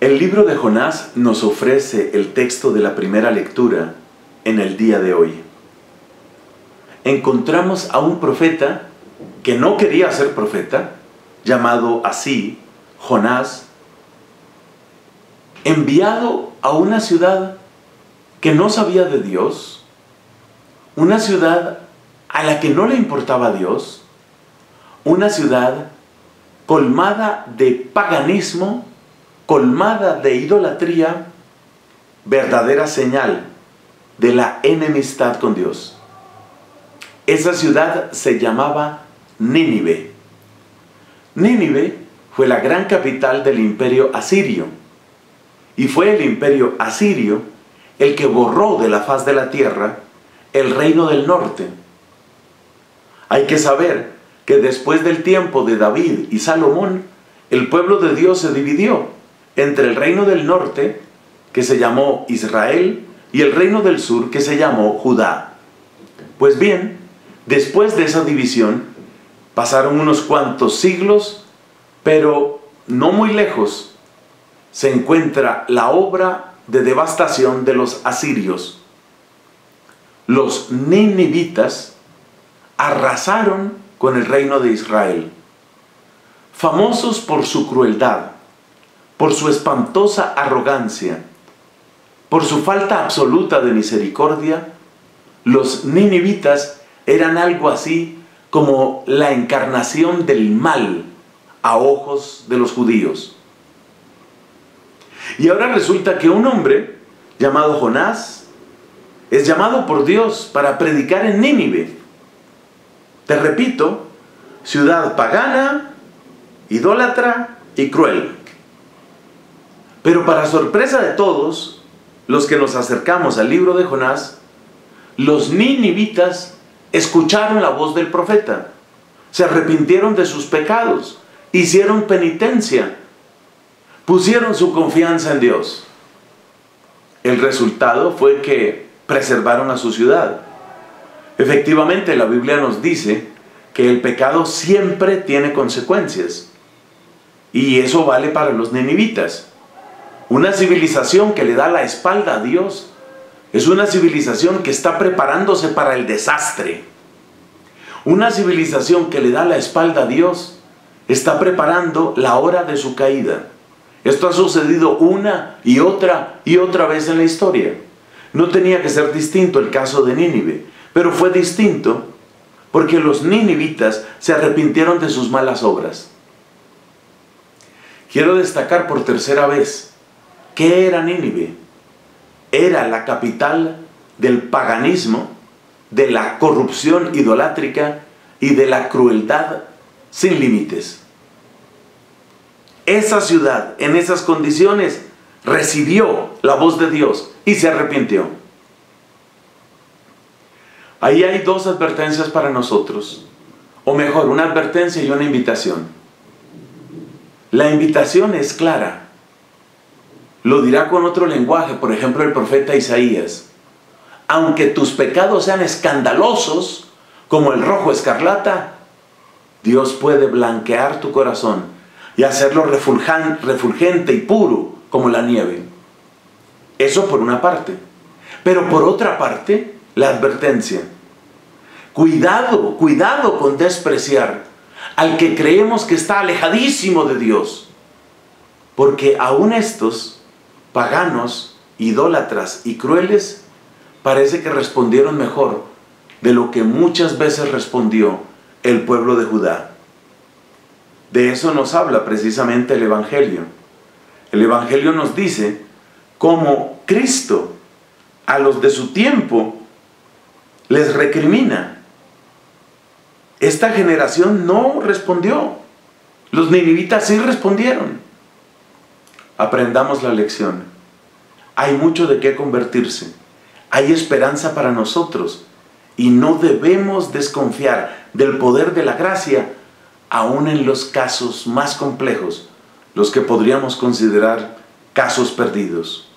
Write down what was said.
El libro de Jonás nos ofrece el texto de la primera lectura en el día de hoy. Encontramos a un profeta que no quería ser profeta, llamado así Jonás, enviado a una ciudad que no sabía de Dios, una ciudad a la que no le importaba Dios, una ciudad colmada de paganismo, colmada de idolatría, verdadera señal de la enemistad con Dios. Esa ciudad se llamaba Nínive. Nínive fue la gran capital del imperio asirio. Y fue el imperio asirio el que borró de la faz de la tierra el reino del norte. Hay que saber que después del tiempo de David y Salomón, el pueblo de Dios se dividió entre el reino del norte, que se llamó Israel, y el reino del sur, que se llamó Judá. Pues bien, después de esa división, pasaron unos cuantos siglos, pero no muy lejos se encuentra la obra de devastación de los asirios. Los ninivitas arrasaron con el reino de Israel, famosos por su crueldad, por su espantosa arrogancia, por su falta absoluta de misericordia, los ninivitas eran algo así como la encarnación del mal a ojos de los judíos. Y ahora resulta que un hombre llamado Jonás es llamado por Dios para predicar en Nínive. Te repito, ciudad pagana, idólatra y cruel. Pero para sorpresa de todos, los que nos acercamos al libro de Jonás, los ninivitas escucharon la voz del profeta, se arrepintieron de sus pecados, hicieron penitencia, pusieron su confianza en Dios. El resultado fue que preservaron a su ciudad. Efectivamente, la Biblia nos dice que el pecado siempre tiene consecuencias. Y eso vale para los ninivitas. Una civilización que le da la espalda a Dios es una civilización que está preparándose para el desastre. Una civilización que le da la espalda a Dios está preparando la hora de su caída. Esto ha sucedido una y otra y otra vez en la historia. No tenía que ser distinto el caso de Nínive, pero fue distinto porque los ninivitas se arrepintieron de sus malas obras. Quiero destacar por tercera vez ¿Qué era Nínive? Era la capital del paganismo, de la corrupción idolátrica y de la crueldad sin límites. Esa ciudad, en esas condiciones, recibió la voz de Dios y se arrepintió. Ahí hay dos advertencias para nosotros, o mejor, una advertencia y una invitación. La invitación es clara. Lo dirá con otro lenguaje, por ejemplo el profeta Isaías. Aunque tus pecados sean escandalosos, como el rojo escarlata, Dios puede blanquear tu corazón y hacerlo refulgente y puro como la nieve. Eso por una parte. Pero por otra parte, la advertencia. Cuidado, cuidado con despreciar al que creemos que está alejadísimo de Dios. Porque aún estos paganos, idólatras y crueles, parece que respondieron mejor de lo que muchas veces respondió el pueblo de Judá. De eso nos habla precisamente el Evangelio. El Evangelio nos dice cómo Cristo a los de su tiempo les recrimina. Esta generación no respondió. Los ninivitas sí respondieron aprendamos la lección. Hay mucho de qué convertirse. Hay esperanza para nosotros. Y no debemos desconfiar del poder de la gracia, aun en los casos más complejos, los que podríamos considerar casos perdidos.